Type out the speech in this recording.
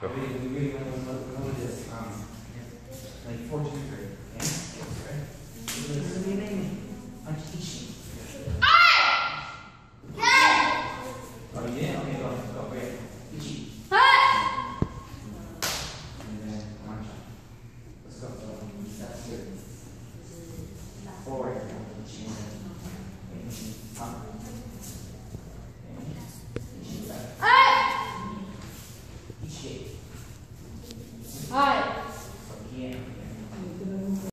Go. Like 14